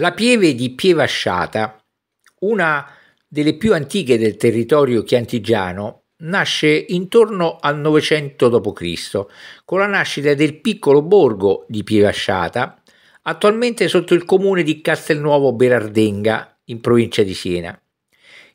La pieve di Pievasciata, una delle più antiche del territorio chiantigiano, nasce intorno al 900 d.C., con la nascita del piccolo borgo di Pievasciata, attualmente sotto il comune di Castelnuovo Berardenga, in provincia di Siena.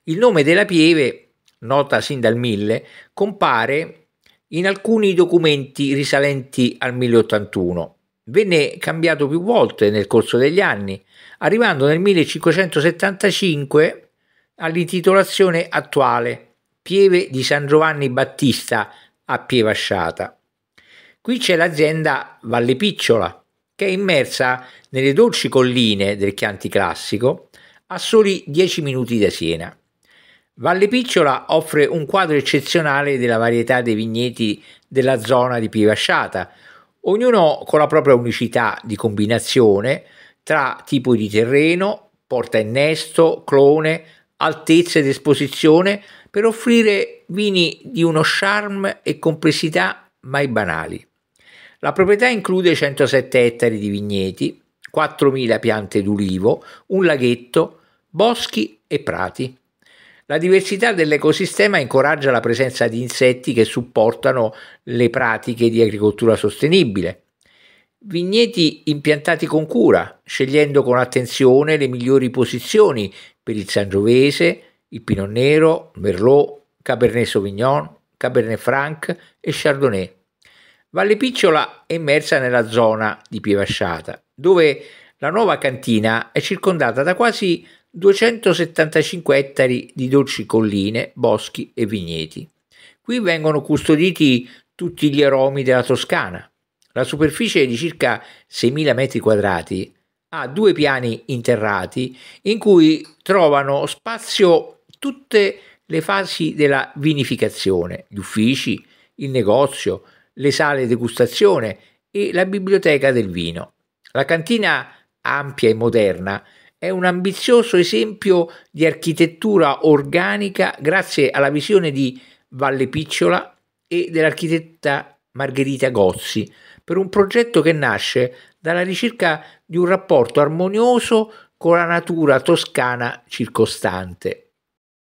Il nome della pieve, nota sin dal 1000, compare in alcuni documenti risalenti al 1081 Venne cambiato più volte nel corso degli anni, arrivando nel 1575 all'intitolazione attuale Pieve di San Giovanni Battista a Pievasciata. Qui c'è l'azienda Valle Picciola, che è immersa nelle dolci colline del Chianti Classico a soli 10 minuti da Siena. Valle Picciola offre un quadro eccezionale della varietà dei vigneti della zona di Pievasciata, ognuno con la propria unicità di combinazione tra tipo di terreno, porta innesto, clone, altezza ed esposizione per offrire vini di uno charme e complessità mai banali. La proprietà include 107 ettari di vigneti, 4.000 piante d'ulivo, un laghetto, boschi e prati. La diversità dell'ecosistema incoraggia la presenza di insetti che supportano le pratiche di agricoltura sostenibile. Vigneti impiantati con cura, scegliendo con attenzione le migliori posizioni per il Sangiovese, il Pinot Nero, Merlot, Cabernet Sauvignon, Cabernet Franc e Chardonnay. Valle Picciola è immersa nella zona di Pievasciata, dove la nuova cantina è circondata da quasi 275 ettari di dolci colline, boschi e vigneti. Qui vengono custoditi tutti gli aromi della Toscana. La superficie di circa 6.000 metri quadrati ha due piani interrati in cui trovano spazio tutte le fasi della vinificazione, gli uffici, il negozio, le sale degustazione e la biblioteca del vino. La cantina ampia e moderna è un ambizioso esempio di architettura organica grazie alla visione di Valle Picciola e dell'architetta Margherita Gozzi per un progetto che nasce dalla ricerca di un rapporto armonioso con la natura toscana circostante.